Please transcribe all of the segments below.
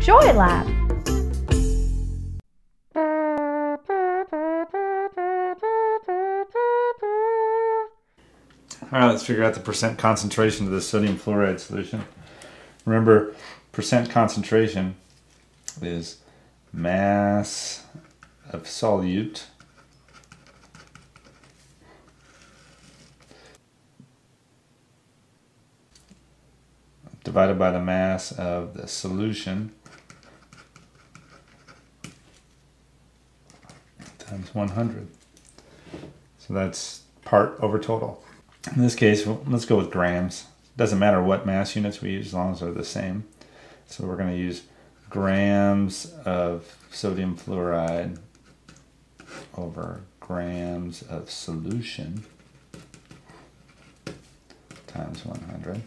JoyLab. All right, let's figure out the percent concentration of the sodium fluoride solution. Remember, percent concentration is mass of solute divided by the mass of the solution times 100. So that's part over total. In this case, let's go with grams. Doesn't matter what mass units we use as long as they're the same. So we're going to use grams of sodium fluoride over grams of solution times 100.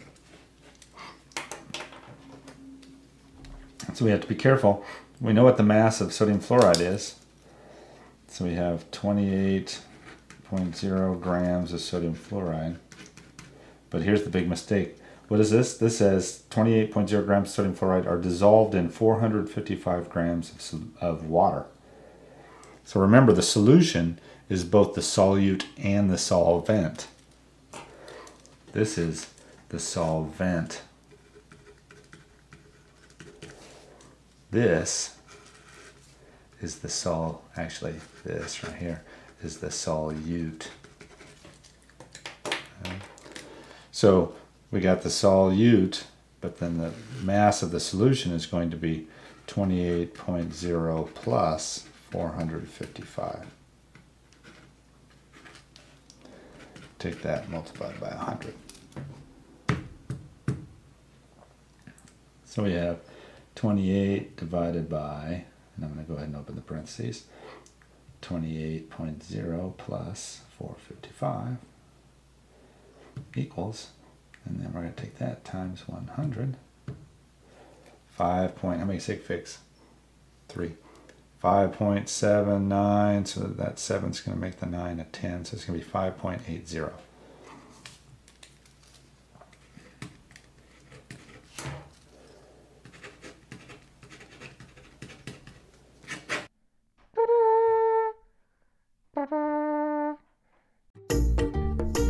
So we have to be careful. We know what the mass of sodium fluoride is. So we have 28.0 grams of sodium fluoride. But here's the big mistake. What is this? This says 28.0 grams of sodium fluoride are dissolved in 455 grams of, of water. So remember, the solution is both the solute and the solvent. This is the solvent. This is the sol, actually this right here is the solute. Okay. Uh, so we got the solute, but then the mass of the solution is going to be 28.0 plus 455. Take that multiplied by 100. So we have 28 divided by, and I'm going to go ahead and open the parentheses, 28.0 plus 455 equals, and then we're going to take that times 100, 5 point, how many sig figs? 3. 5.79, so that 7 is going to make the 9 a 10, so it's going to be 5.80.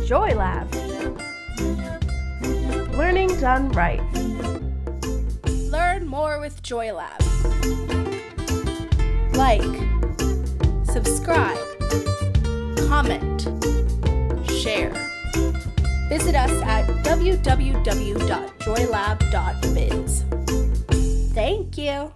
JoyLab. Learning done right. Learn more with JoyLab. Like, subscribe, comment, share. Visit us at www.joylab.biz. Thank you.